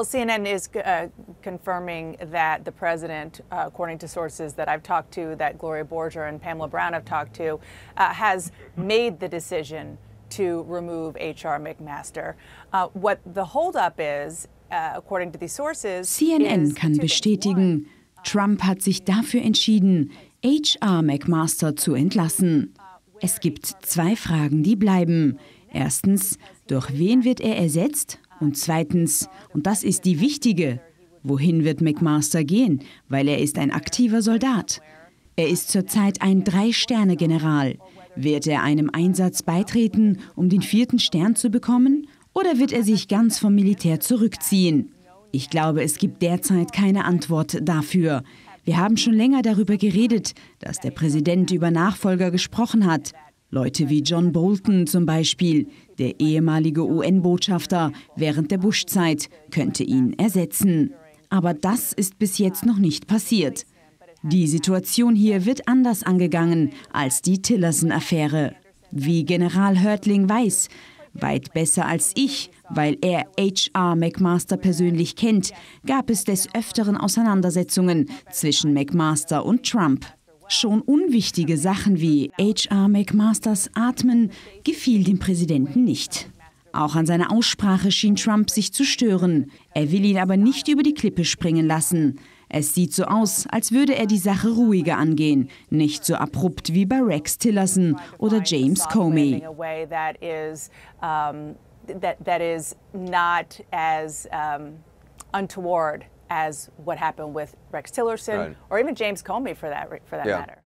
Well, CNN is uh, confirming that the president, uh, according to sources that I've talked to, that Gloria Borger and Pamela Brown have talked to, uh, has made the decision to remove H.R. McMaster. Uh, what the holdup is, uh, according to these sources, CNN kann bestätigen, Trump hat sich dafür entschieden, H.R. McMaster zu entlassen. Es gibt zwei Fragen, die bleiben. Erstens, durch wen wird er ersetzt? Und zweitens, und das ist die wichtige, wohin wird McMaster gehen? Weil er ist ein aktiver Soldat. Er ist zurzeit ein Drei-Sterne-General. Wird er einem Einsatz beitreten, um den vierten Stern zu bekommen? Oder wird er sich ganz vom Militär zurückziehen? Ich glaube, es gibt derzeit keine Antwort dafür. Wir haben schon länger darüber geredet, dass der Präsident über Nachfolger gesprochen hat. Leute wie John Bolton zum Beispiel, der ehemalige UN-Botschafter während der Bush-Zeit, könnte ihn ersetzen. Aber das ist bis jetzt noch nicht passiert. Die Situation hier wird anders angegangen als die Tillerson-Affäre. Wie General Hörtling weiß, weit besser als ich, weil er H.R. McMaster persönlich kennt, gab es des Öfteren Auseinandersetzungen zwischen McMaster und Trump. Schon unwichtige Sachen wie H.R. McMasters Atmen gefiel dem Präsidenten nicht. Auch an seiner Aussprache schien Trump sich zu stören. Er will ihn aber nicht über die Klippe springen lassen. Es sieht so aus, als würde er die Sache ruhiger angehen, nicht so abrupt wie bei Rex Tillerson oder James Comey. Untoward as what happened with Rex Tillerson right. or even James Comey for that, for that yeah. matter.